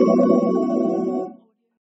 何?